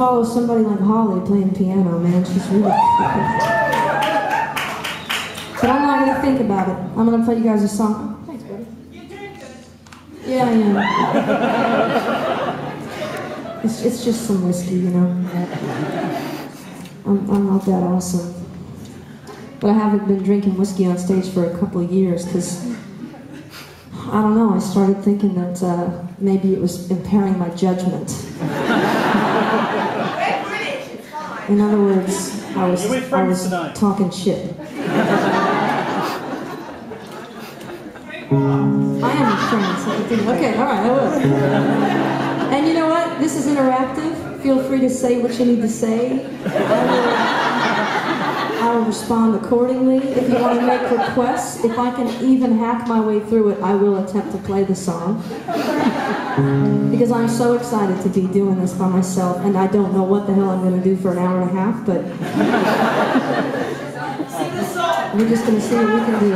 follow somebody like Holly playing piano, man. She's really good. But I'm not gonna think about it. I'm gonna play you guys a song. Thanks, buddy. Yeah, I am. It's, it's just some whiskey, you know. I'm, I'm not that awesome. But I haven't been drinking whiskey on stage for a couple of years because I don't know. I started thinking that uh, maybe it was impairing my judgment. In other words, I was, I was tonight. talking shit. I am friends. so Okay, all right, I will. And you know what? This is interactive. Feel free to say what you need to say. I will, respond accordingly. If you want to make requests, if I can even hack my way through it, I will attempt to play the song. Because I'm so excited to be doing this by myself, and I don't know what the hell I'm going to do for an hour and a half, but we're just going to see what we can do.